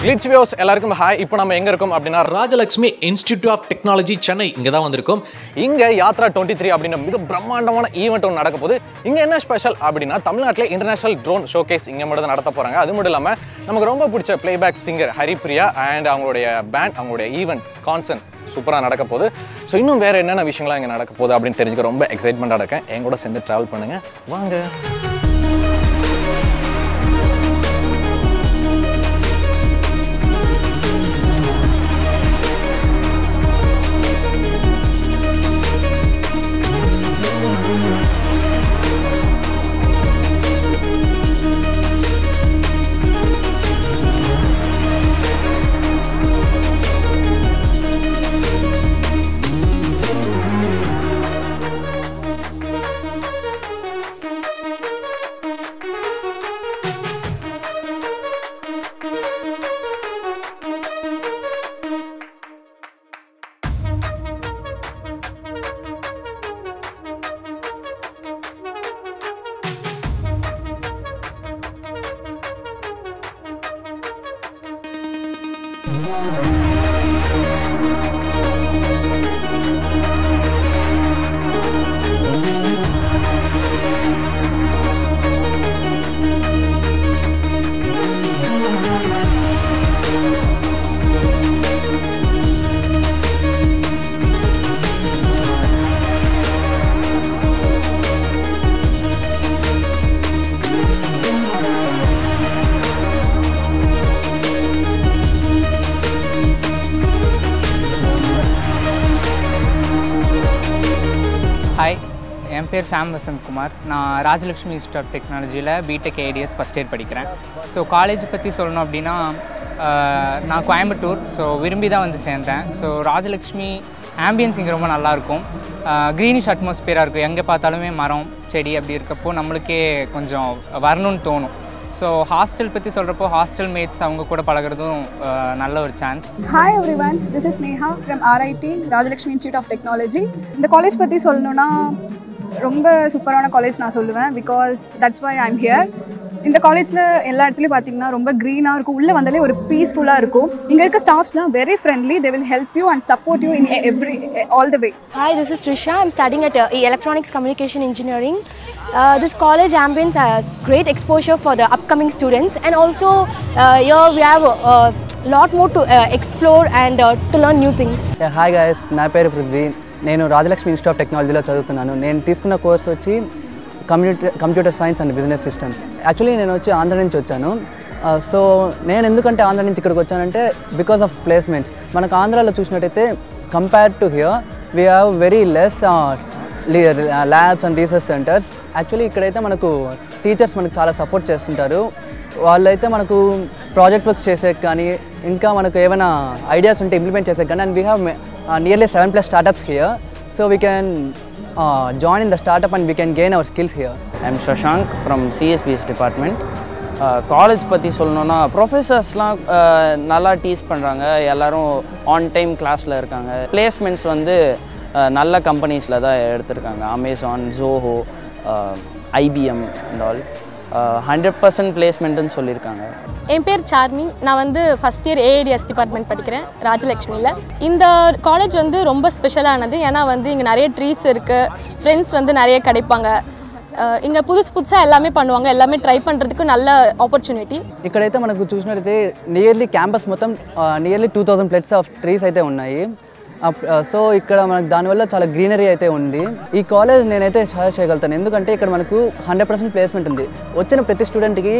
கிளிச் Vios எல்லாருக்கும் hi இப்போ நம்ம எங்க இருக்கோம் அப்படின்னா Rajalakshmi institute of technology Chennai இங்கே தான் வந்திருக்கோம். இங்க யாத்ரா டுவெண்ட்டி த்ரீ அப்படின்ற மிக பிரம்மாண்டமான ஈவெண்ட் ஒன்று நடக்க போகுது. இங்க என்ன ஸ்பெஷல் அப்படின்னா தமிழ்நாட்டில் இன்டர்நேஷனல் ட்ரோன் ஷோகேஸ் இங்கே மட்டும் தான் நடத்த போறாங்க. அது மட்டும் இல்லாமல் நமக்கு ரொம்ப பிடிச்ச பிளேபேக் சிங்கர் ஹரிப்ரியா அண்ட் அவங்களுடைய பேண்ட் அவங்களுடைய ஈவெண்ட் கான்சர்ட் சூப்பராக நடக்க போகுது. ஸோ இன்னும் வேறு என்னென்ன விஷயங்கள்லாம் இங்கே நடக்க போகுது அப்படின்னு தெரிஞ்சுக்க ரொம்ப எக்ஸைட்மெண்ட்டாக இருக்கேன். என் கூட சேர்ந்து ட்ராவல் பண்ணுங்கள் வாங்க. ஹாய் என் பேர் சாம் வசந்த்குமார். நான் ராஜலக்ஷ்மி இன்ஸ்டியூட் ஆஃப் டெக்னாலஜியில் பிடெக் ஏடிஎஸ் ஃபஸ்ட் இயர் படிக்கிறேன். ஸோ காலேஜ் பற்றி சொல்லணும் அப்படின்னா நான் கோயம்புத்தூர். ஸோ விரும்பி தான் வந்து சேர்ந்தேன். ஸோ ராஜலக்ஷ்மி ஆம்பியன்ஸ் இங்கே ரொம்ப நல்லாயிருக்கும் க்ரீனிஷ் அட்மாஸ்பியராக இருக்கும். எங்கே பார்த்தாலுமே மரம் செடி அப்படி இருக்கப்போ நம்மளுக்கே கொஞ்சம் வரணும்னு தோணும். ஸோ ஹாஸ்டல் பற்றி சொல்கிறப்போ ஹாஸ்டல் மேட்ஸ் அவங்க கூட பழகுறதும் நல்ல ஒரு chance hi everyone this is Neha from RIT Rajalakshmi institute of technology இந்த காலேஜ் பற்றி சொல்லணும்னா ரொம்ப சூப்பரான காலேஜ் நான் சொல்லுவேன் because that's why I'm here இந்த காலேஜில் எல்லா இடத்துலையும் பார்த்தீங்கன்னா ரொம்ப க்ரீனாக இருக்கும் உள்ளே வந்தாலே ஒரு பீஸ்ஃபுல்லாக இருக்கும் இங்கே இருக்க ஸ்டாஃப்ஸ்லாம் very friendly they will help you and support you in every all the way Hi, this is Trisha. I'm studying at uh, Electronics Communication Engineering. Uh, this college ambience has great exposure for the upcoming students, and also uh, here we have a uh, lot more to uh, explore and uh, to learn నేను Rajalakshmi institute of టెక్నాలజీలో చదువుతున్నాను. నేను తీసుకున్న course వచ్చి computer computer science and business systems actually నేను వచ్చి ఆంధ్ర నుంచి వచ్చాను. సో నేను ఎందుకంటే ఆంధ్ర నుంచి ఇక్కడికి వచ్చానంటే బికాస్ ఆఫ్ ప్లేస్మెంట్స్ మనకు ఆంధ్రాలో చూసినట్టయితే compare to here we have very less labs and research centres actually ఇక్కడైతే మనకు టీచర్స్ మనకు చాలా సపోర్ట్ చేస్తుంటారు. వాళ్ళైతే మనకు ప్రాజెక్ట్ వర్క్స్ చేసే కానీ ఇంకా మనకు ఏమైనా ఐడియాస్ ఉంటే ఇంప్లిమెంట్ చేసే కానీ and we have nearly 7 plus startups here. So we can join in the startup and we can gain our skills here. I'm Shashank from CSBS department. College பற்றி சொல்லணுன்னா ப்ரொஃபஸர்ஸ்லாம் நல்லா டீச் பண்ணுறாங்க எல்லோரும் ஆன் டைம் கிளாஸில் இருக்காங்க placements வந்து நல்ல கம்பெனிஸில் தான் எடுத்திருக்காங்க Amazon Zoho IBM and all hundred percent பிளேஸ்மெண்ட்டுன்னு சொல்லியிருக்காங்க என் பேர் சார்மி நான் வந்து ஃபஸ்ட் இயர் ஏஏடிஎஸ் டிபார்ட்மெண்ட் படிக்கிறேன் ராஜலக்ஷ்மியில் இந்த காலேஜ் வந்து ரொம்ப ஸ்பெஷலானது ஏன்னா வந்து இங்கே நிறைய ட்ரீஸ் இருக்குது ஃப்ரெண்ட்ஸ் வந்து நிறைய கிடைப்பாங்க இங்கே புதுசு புதுசாக எல்லாமே பண்ணுவாங்க எல்லாமே ட்ரை பண்ணுறதுக்கு நல்ல ஆப்பர்ச்சுனிட்டி ఇక్కడైతే మనకు చూసినట్టయితే నియర్లీ క్యాంపస్ మొత్తం nearly two thousand plates of trees అయితే ఉన్నాయి సో ఇక్కడ మనకు దానివల్ల చాలా గ్రీనరీ అయితే ఉంది ఈ కాలేజ్ నేనైతే సజెస్ట్ చేయగలుగుతాను ఎందుకంటే ఇక్కడ మనకు హండ్రెడ్ పర్సెంట్ ప్లేస్మెంట్ ఉంది వచ్చిన ప్రతి స్టూడెంట్కి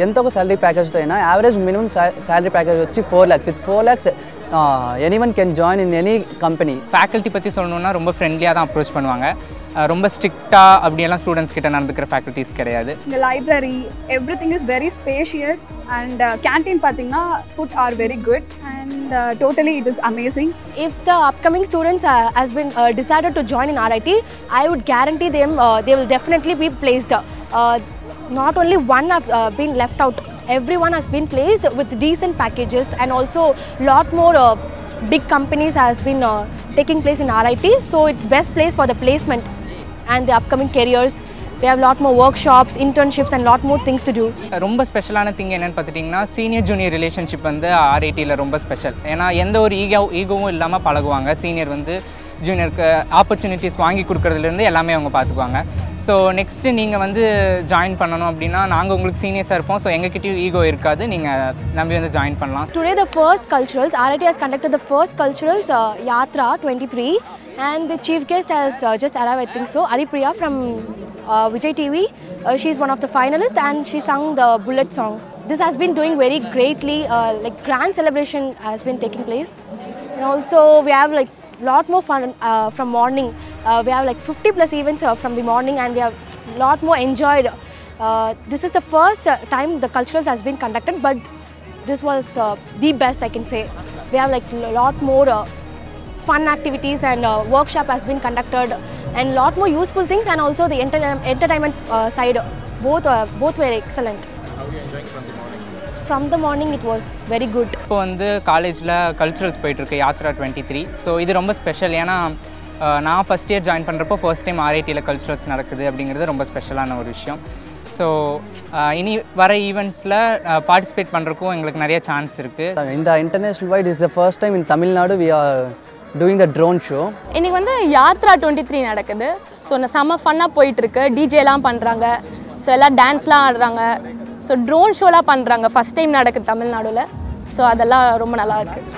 ఎంత ఒక శాలరీ ప్యాకేజ్తో అయినా యావరేజ్ మినిమం శాలరీ ప్యాకేజ్ వచ్చి four lakhs with four lakhs anyone can join in any company faculty பற்றி சொல்லணுன்னா ரொம்ப ஃப்ரெண்ட்லியாக தான் அப்ரோச் பண்ணுவாங்க அஹ் ரொம்ப ஸ்ட்ரிக்டாக அப்படியெல்லாம் ஸ்டூடெண்ட்ஸ் கிட்ட நடந்துக்கிற ஃபேக்கல்ட்டிஸ் கிடையாது இந்த library everything is very spacious and canteen பார்த்தீங்கன்னா food are very good and totally it is amazing If the upcoming students uh, has been uh, decided to join in RIT, I would guarantee them uh, they will definitely be placed. Uh, not only one have uh, been left out, everyone has been placed with decent packages and also lot more uh, big companies has been uh, taking place in RIT. So it's best place for the placement and the upcoming careers. We have a lot more workshops, internships, and lot more things to do. ரொம்ப ஸ்பெஷலான thing என்னன்னு பார்த்துட்டிங்கன்னா senior junior relationship வந்து ஆர்ஐடியில் ரொம்ப special ஏன்னா எந்த ஒரு ego ஈகோவும் இல்லாமல் பழகுவாங்க. சீனியர் வந்து ஜூனியருக்கு ஆப்பர்ச்சுனிட்டிஸ் வாங்கி கொடுக்குறதுலேருந்து எல்லாமே அவங்க பார்த்துக்குவாங்க. ஸோ நெக்ஸ்ட்டு நீங்கள் வந்து ஜாயின் பண்ணணும் அப்படின்னா நாங்கள் உங்களுக்கு சீனியர்ஸாக இருப்போம் ஸோ எங்ககிட்டயும் ஈகோ இருக்காது நீங்கள் நம்பி வந்து ஜாயின் பண்ணலாம் today the first culturals RIT has conducted the first culturals Yatra twenty three and the chief guest has just arrive I think so Haripriya from Vijay TV she is one of the finalist and she sung the bullet song this has been doing very greatly uh, like grand celebration has been taking place and also we have like lot more fun uh, Uh, we have like 50 plus events uh, from the morning and we have lot more enjoyed. Uh, this is the first uh, time the culturals has been conducted, but this was uh, the best I can say. We have like a lot more uh, fun activities and uh, workshop has been conducted and lot more useful things and also the enter- entertainment uh, side both uh, both were excellent. From the morning it was very good. இப்போ வந்து காலேஜில் culturals போயிட்டுருக்கு Yatra twenty three so இது ரொம்ப special ஏன்னா அஹ், நான் first year join பண்ணுறப்போ first time ஆர்ஐடியில் கல்ச்சுரல்ஸ் நடக்குது அப்படிங்கிறது ரொம்ப ஸ்பெஷலான ஒரு விஷயம். ஸோ இனி வர ஈவெண்ட்ஸில் பார்ட்டிசிபேட் பண்ணுறக்கும் எங்களுக்கு நிறைய சான்ஸ் இருக்குது இந்த international wide is the first time in Tamil Nadu we are doing the drone show இன்னைக்கு வந்து யாத்ரா டுவெண்ட்டி த்ரீ நடக்குது ஸோ செம்ம ஃபன்னாக போயிட்டுருக்கு. டிஜேலாம் பண்ணுறாங்க ஸோ எல்லாம் டான்ஸ்லாம் ஆடுறாங்க. ஸோ ட்ரோன் ஷோலாம் பண்ணுறாங்க ஃபஸ்ட் டைம் நடக்குது தமிழ்நாடுல. ஸோ அதெல்லாம் ரொம்ப நல்லா இருக்குது